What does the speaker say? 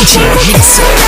一切有因，有。